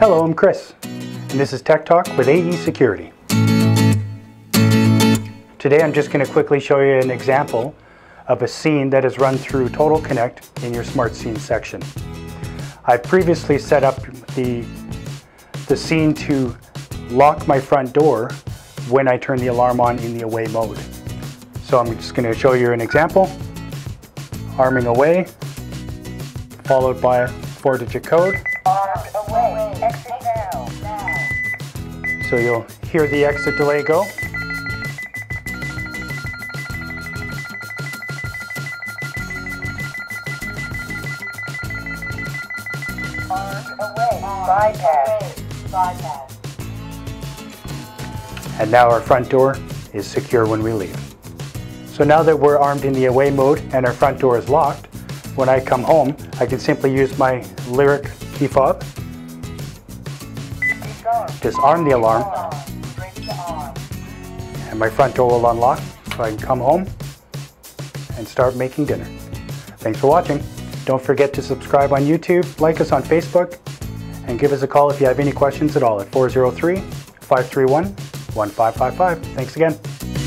Hello, I'm Chris, and this is Tech Talk with AE Security. Today I'm just going to quickly show you an example of a scene that is run through Total Connect in your Smart Scene section. I previously set up the, the scene to lock my front door when I turn the alarm on in the away mode. So I'm just going to show you an example. Arming away, followed by a four-digit code. So you'll hear the exit delay go. Armed away. Bypass. Bypass. And now our front door is secure when we leave. So now that we're armed in the away mode and our front door is locked, when I come home, I can simply use my Lyric key fob, Disarm. the alarm, and my front door will unlock so I can come home and start making dinner. Thanks for watching. Don't forget to subscribe on YouTube, like us on Facebook, and give us a call if you have any questions at all at 403 531 1555. Thanks again.